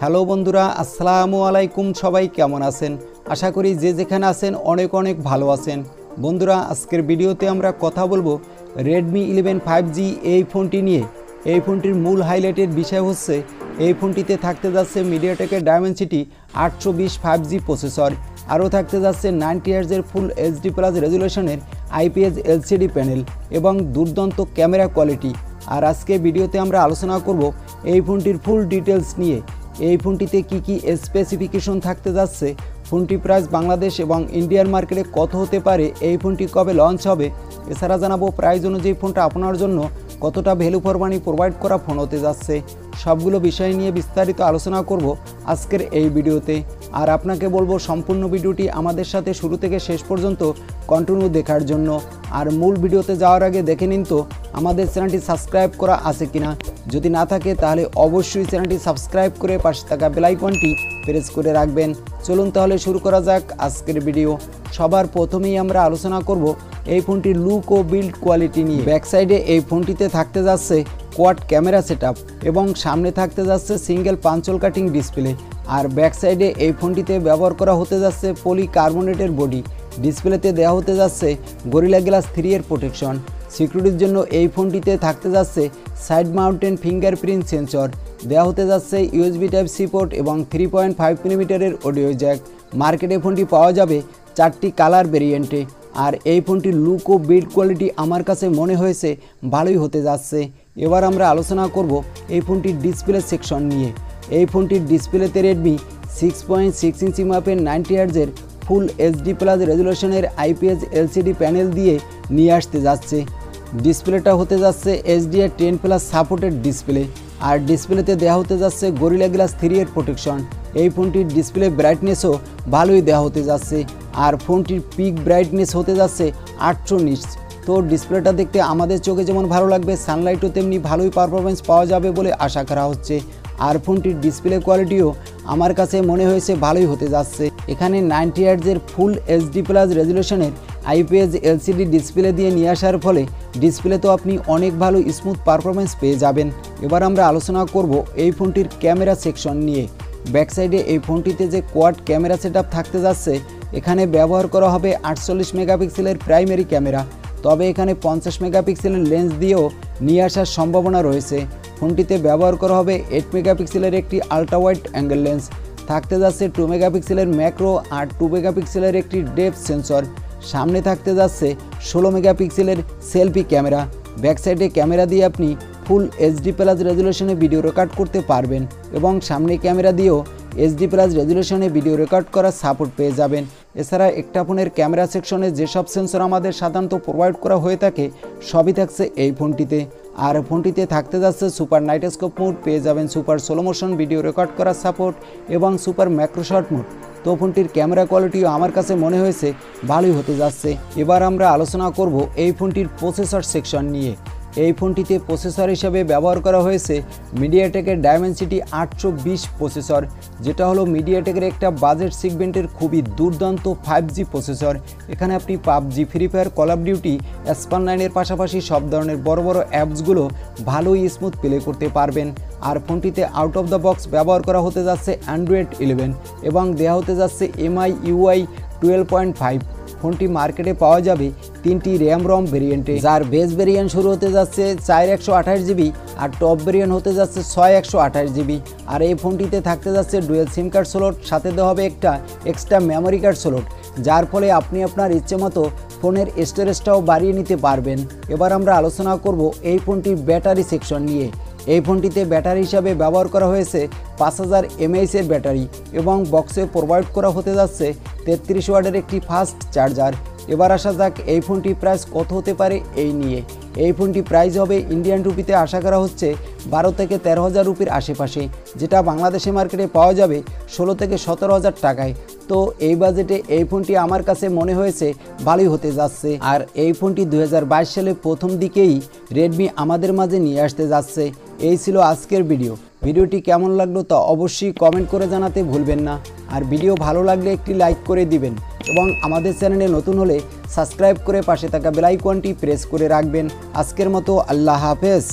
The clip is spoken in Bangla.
হ্যালো বন্ধুরা, আসসালামু আলাইকুম সবাই, কেমন আছেন? আশা করি যে যেখানে আছেন অনেক অনেক ভালো আছেন। বন্ধুরা, আজকের ভিডিওতে আমরা কথা বলব রেডমি ইলেভেন ফাইভ জি এই ফোনটি নিয়ে। এই ফোনটির মূল হাইলাইটের বিষয় হচ্ছে, এই ফোনটিতে থাকতে যাচ্ছে মিডিয়াটেকের ডায়মেন্সিটি আটশো বিশ ফাইভ জি প্রসেসর আরও থাকতে যাচ্ছে নাইনটি ইয়ার্সের ফুল এইচডি প্লাস রেজুলেশনের আইপিএস এলসিডি প্যানেল এবং দুর্দান্ত ক্যামেরা কোয়ালিটি আর আজকে ভিডিওতে আমরা আলোচনা করব এই ফোনটির ফুল ডিটেলস নিয়ে। এই ফোনটিতে কি কি স্পেসিফিকেশন থাকতে যাচ্ছে? ফোনটি প্রাইস বাংলাদেশ এবং ইন্ডিয়ান মার্কেটে কত হতে পারে? এই ফোনটি কবে লঞ্চ হবে? এছাড়া জানাব প্রাইস অনুযায়ী ফোনটা আপনার জন্য কতটা ভ্যালু ফর মানি প্রোভাইড করা ফোন হতে যাচ্ছে। সবগুলো বিষয় নিয়ে বিস্তারিত আলোচনা করব আজকের এই ভিডিওতে। আর আপনাকে বলব সম্পূর্ণ ভিডিওটি আমাদের সাথে শুরু থেকে শেষ পর্যন্ত কন্টিনিউ দেখার জন্য। আর মূল ভিডিওতে যাওয়ার আগে দেখে নিন তো, আমাদের চ্যানেলটি সাবস্ক্রাইব করা আছে কিনা। যদি না থাকে তাহলে অবশ্যই চ্যানেলটি সাবস্ক্রাইব করে পাশে থাকা বেলাইকনটি প্রেস করে রাখবেন। চলুন তাহলে শুরু করা যাক আজকের ভিডিও সবার প্রথমেই আমরা আলোচনা করব এই ফোনটির লুক ও বিল্ড কোয়ালিটি নিয়ে। ব্যাক সাইডে এই ফোনটিতে থাকতে যাচ্ছে কোয়াড ক্যামেরা সেট এবং সামনে থাকতে যাচ্ছে single punch hole cutting display আর ব্যাক সাইডে এই ফোনটিতে ব্যবহার করা হতে যাচ্ছে পলি কার্বনেটের বডি ডিসপ্লেতে দেওয়া হতে যাচ্ছে গরিলা গ্লাস থ্রি এর প্রোটেকশন সিকিউরিটির জন্য এই ফোনটিতে থাকতে যাচ্ছে সাইড মাউন্টেন ফিঙ্গারপ্রিন্ট সেন্সর দেওয়া হতে যাচ্ছে ইউএসবি টাইপ সি পোর্ট এবং থ্রি পয়েন্ট ফাইভ মিলিমিটারের অডিও জ্যাক মার্কেটে ফোনটি পাওয়া যাবে চারটি কালার ভেরিয়েন্টে আর এই ফোনটির লুক ও বিল্ড কোয়ালিটি আমার কাছে মনে হয়েছে ভালোই হতে যাচ্ছে। এবার আমরা আলোচনা করব এই ফোনটির ডিসপ্লে সেকশন নিয়ে। এই ফোনটির ডিসপ্লেতে Redmi six point six inch মাপের নাইনটি ইয়ার্সের ফুল এইচডি প্লাস রেজুলেশনের আইপিএস এলসিডি প্যানেল দিয়ে নিয়ে আসতে যাচ্ছে। ডিসপ্লেটা হতে যাচ্ছে HDR ten plus supported display আর ডিসপ্লেতে দেওয়া হতে যাচ্ছে গরিলা গ্লাস থ্রি এর প্রোটেকশন এই ফোনটির ডিসপ্লে ব্রাইটনেসও ভালোই দেওয়া হতে যাচ্ছে। আর ফোনটির পিক ব্রাইটনেস হতে যাচ্ছে আটশো নিটস তো ডিসপ্লেটা দেখতে আমাদের চোখে যেমন ভালো লাগবে সানলাইটও তেমনি ভালোই পারফরমেন্স পাওয়া যাবে বলে আশা করা হচ্ছে। আর ফোনটির ডিসপ্লে কোয়ালিটিও আমার কাছে মনে হয়েছে ভালোই হতে যাচ্ছে। এখানে নাইনটি ইয়ার্সের ফুল এইচডি প্লাস রেজুলেশনের আইপিএস এলসিডি ডিসপ্লে দিয়ে নিয়ে আসার ফলে ডিসপ্লে তো আপনি অনেক ভালো স্মুথ পারফরমেন্স পেয়ে যাবেন। এবার আমরা আলোচনা করব এই ফোনটির ক্যামেরা সেকশন নিয়ে। ব্যাক সাইডে এই ফোনটিতে যে কোয়াড ক্যামেরা সেট থাকতে যাচ্ছে, এখানে ব্যবহার করা হবে আটচল্লিশ মেগাপিক্সেলের প্রাইমারি ক্যামেরা তবে এখানে পঞ্চাশ মেগাপিক্সেলের লেন্স দিয়েও নিয়ে আসার সম্ভাবনা রয়েছে। ফোনটিতে ব্যবহার করা হবে এইট মেগাপিক্সেলের একটি আলট্রা ওয়াইড অ্যাঙ্গেল লেন্স থাকতে যাচ্ছে টু মেগাপিক্সেলের ম্যাক্রো আর টু মেগাপিক্সেলের একটি ডেপ সেন্সর সামনে থাকতে যাচ্ছে ষোলো মেগাপিক্সেলের সেলফি ক্যামেরা ব্যাক সাইডে ক্যামেরা দিয়ে আপনি ফুল এইচডি প্লাস রেজুলেশনে ভিডিও রেকর্ড করতে পারবেন এবং সামনে ক্যামেরা দিয়েও এইচডি প্লাস রেজুলেশনে ভিডিও রেকর্ড করার সাপোর্ট পেয়ে যাবেন। এছাড়া একটা ফোনের ক্যামেরা সেকশনে যেসব সেন্সর আমাদের সাধারণত প্রোভাইড করা হয়ে থাকে, সবই থাকছে এই ফোনটিতে। আর ফোনটিতে থাকতে যাচ্ছে সুপার নাইটস্কোপ মোড পেয়ে যাবেন super slow motion video record করার সাপোর্ট এবং সুপার ম্যাক্রোশট মোড তো ফোনটির ক্যামেরা কোয়ালিটিও আমার কাছে মনে হয়েছে ভালোই হতে যাচ্ছে। এবার আমরা আলোচনা করব এই ফোনটির প্রসেসর সেকশন নিয়ে। এই ফোনটিতে প্রসেসর হিসাবে ব্যবহার করা হয়েছে মিডিয়াটেকের ডায়মেন্সিটি আটশো বিশ প্রসেসর, যেটা হলো মিডিয়াটেকের একটা বাজেট সিগমেন্টের খুবই দুর্দান্ত ফাইভ জি প্রসেসর। এখানে আপনি PUBG free fire call of duty span নাইনের পাশাপাশি সব ধরনের বড় বড় অ্যাপসগুলো ভালোই স্মুথ প্লে করতে পারবেন। আর ফোনটিতে আউট অফ দ্য বক্স ব্যবহার করা হতে যাচ্ছে অ্যান্ড্রয়েড ইলেভেন এবং দেওয়া হতে যাচ্ছে MI UI twelve point five ফোনটি মার্কেটে পাওয়া যাবে তিনটি র্যাম রম ভেরিয়েন্টে। যার বেস ভেরিয়েন্ট শুরু হতে যাচ্ছে চার একশো আঠাশ জিবি আর টপ ভেরিয়েন্ট হতে যাচ্ছে ছয় একশো আঠাশ জিবি। আর এই ফোনটিতে থাকতে যাচ্ছে ডুয়েল সিম কার্ড স্লট, সাথে দেওয়া হবে একটা এক্সট্রা মেমোরি কার্ড স্লট, যার ফলে আপনি আপনার ইচ্ছে মতো ফোনের স্টোরেজটাও বাড়িয়ে নিতে পারবেন। এবার আমরা আলোচনা করব এই ফোনটির ব্যাটারি সেকশন নিয়ে। এই ফোনটিতে ব্যাটারি হিসাবে ব্যবহার করা হয়েছে পাঁচ হাজার এমএইচের ব্যাটারি এবং বক্সে প্রোভাইড করা হতে যাচ্ছে তেত্রিশ ওয়ার্ডের একটি ফাস্ট চার্জার। এবার আসা যাক এই ফোনটি প্রাইস কত হতে পারে এই নিয়ে। এই ফোনটি প্রাইস হবে ইন্ডিয়ান রুপিতে আশা করা হচ্ছে বারো থেকে তেরো হাজার রুপির আশেপাশে, যেটা বাংলাদেশে মার্কেটে পাওয়া যাবে ষোলো থেকে সতেরো হাজার টাকায়। তো এই বাজেটে এই ফোনটি আমার কাছে মনে হয়েছে ভালোই হতে যাচ্ছে। আর এই ফোনটি দু হাজার বাইশ সালে প্রথম দিকেই রেডমি আমাদের মাঝে নিয়ে আসতে যাচ্ছে। এই ছিল আজকের ভিডিও। ভিডিওটি কেমন লাগল তা অবশ্যই কমেন্ট করে জানাতে ভুলবেন না। আর ভিডিও ভালো লাগলে একটি লাইক করে দিবেন এবং আমাদের চ্যানেলে নতুন হলে সাবস্ক্রাইব করে পাশে থাকা বেলাইকনটি প্রেস করে রাখবেন। আজকের মতো আল্লাহ হাফেজ।